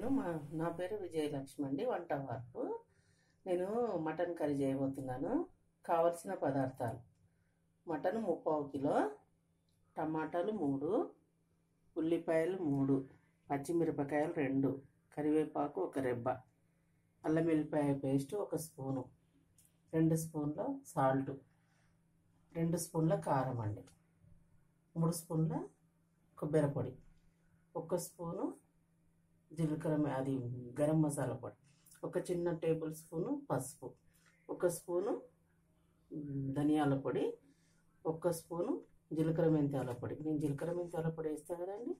నేను మా నా పేరు విజయలక్ష్మి అండి వంట వార్పు నేను మటన్ కర్రీ చేయబోతున్నాను. కావలసిన పదార్థాలు. మటన్ ముప్పావు కిలో టమాటాలు మూడు ఉల్లిపాయలు మూడు పచ్చిమిరపకాయలు రెండు కరివేపాకు ఒక రెబ్బ అల్లం వెల్లిపాయ పేస్ట్ ఒక స్పూను రెండు స్పూన్ల సాల్ట్ రెండు స్పూన్ల కారం అండి మూడు స్పూన్ల కొబ్బరి పొడి ఒక స్పూను జీలకర్ర అది గరం మసాలా పొడి. ఒక చిన్న టేబుల్ స్పూను పసుపు ఒక స్పూను ధనియాల పొడి ఒక స్పూను జీలకర్ర మెంతాల పొడి. నేను జీలకర్ర మెంతాల పొడి వేస్తాను కదండి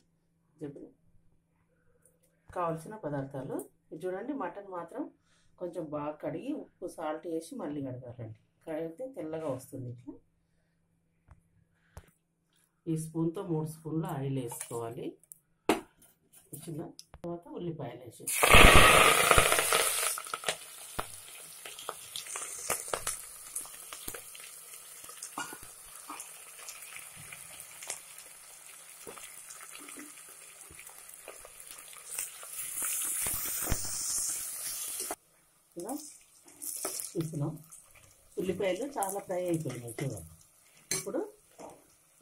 చెప్పండి. కావాల్సిన పదార్థాలు. ఇది చూడండి మటన్ మాత్రం కొంచెం బాగా కడిగి ఉప్పు సాల్ట్ వేసి మళ్ళీ కడగాలండి. కడిగితే తెల్లగా వస్తుంది ఇట్లా. ఈ స్పూన్తో మూడు స్పూన్లు ఆయిల్ వేసుకోవాలి. చిన్న తర్వాత ఉల్లిపాయలు వేసి చూస్తున్నాం. ఉల్లిపాయలు చాలా ఫ్రై అయిపోయినాయి చూడండి. ఇప్పుడు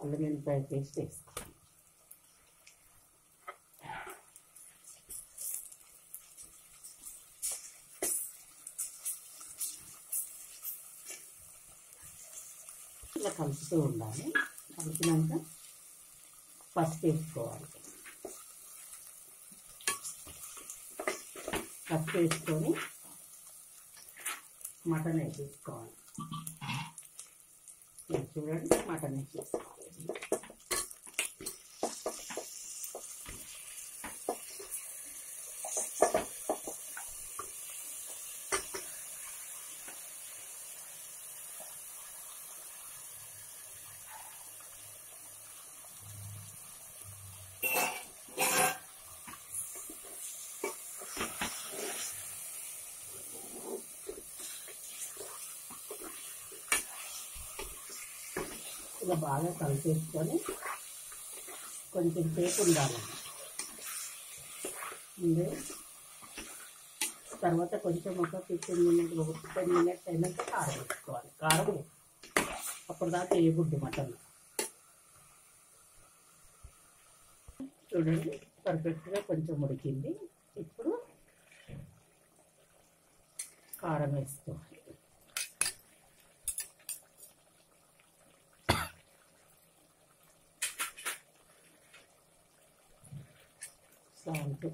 అల్లం వెల్లిపాయ పేస్ట్ వేస్తాం ఇలా కలుపుతూ ఉండాలి. కలిపినాక పసుపు వేసుకోవాలి. పసుపు వేసుకొని మటన్ వేసేసుకోవాలి. చూడండి మటన్ వేసేసుకోవాలి. ఇలా బాగా కలిపేసుకొని కొంచెం సేపు ఉండాలి. ముందే తర్వాత కొంచెం ఒక ఫిఫ్టీన్ మినిట్స్ ఒక టెన్ మినిట్స్ అయినాక కారం వేసుకోవాలి కారం అప్పుడు దాకా వేయబుద్ది మటన్. చూడండి పర్ఫెక్ట్గా కొంచెం ఉడికింది. ఇప్పుడు కారం వేసుకోవాలి. సాల్ట్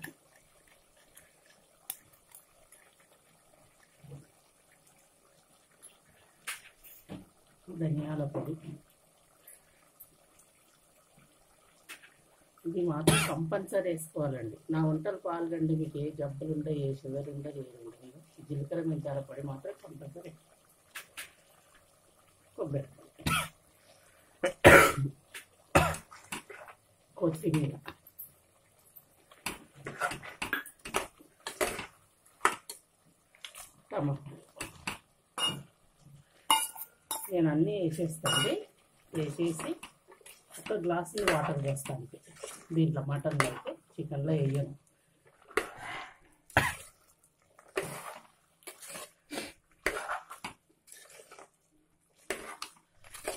ధనియాల పొడి. ఇది మాత్రం కంపల్సరీ వేసుకోవాలండి. నా వంటలు పాల్గండి మీకు ఏ జబ్బులు ఉండవు ఏ షుగర్ ఉండదు ఏది ఉండదు జీలకర్ర మెంతాల పొడి మాత్రం కంపల్సరీ. కొబ్బరి. కొత్తిమీర. టమాటా నేను అన్నీ వేసేస్తాను వేసేసి ఒక గ్లాసు వాటర్ వేస్తాను దీంట్లో మటన్లో అయితే చికెన్లో వేయను.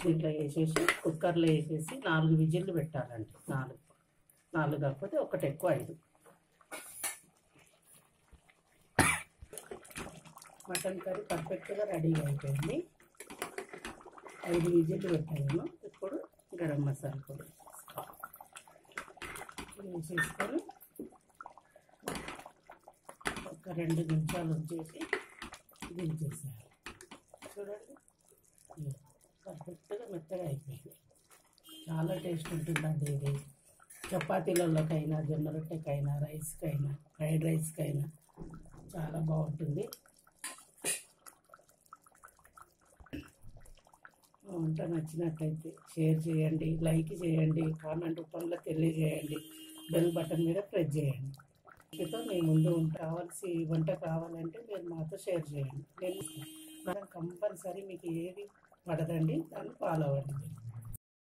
దీంట్లో వేసేసి కుక్కర్లో వేసేసి నాలుగు విజిల్లు పెట్టాలండి. నాలుగు. నాలుగు కాకపోతే ఒకటి ఎక్కువ ఐదు. మటన్ కర్రీ పర్ఫెక్ట్గా రెడీగా అయిపోయింది. ఐదు విజిట్లు పెట్టాను. ఇప్పుడు గరం మసాలా పొడి వేసేసుకొని ఒక రెండు నిమిషాలు వచ్చేసి దించేసేయాలి చూడండి. పర్ఫెక్ట్గా మెత్తగా అయిపోయింది. చాలా టేస్ట్ ఉంటుందండి ఇది. చపాతీలలోకైనా జొన్న రొట్టెకైనా రైస్కైనా ఫ్రైడ్ రైస్కైనా చాలా బాగుంటుంది. వంట నచ్చినట్లయితే షేర్ చేయండి లైక్ చేయండి కామెంట్ రూపంలో తెలియజేయండి. బెల్ బటన్ మీద ప్రెస్ చేయండి. వీటితో మీ ముందు కావాల్సి వంట కావాలంటే మీరు మాతో షేర్ చేయండి. నేను మనం కంపల్సరీ మీకు ఏది పడదండి దాన్ని ఫాలో అవ్వండి.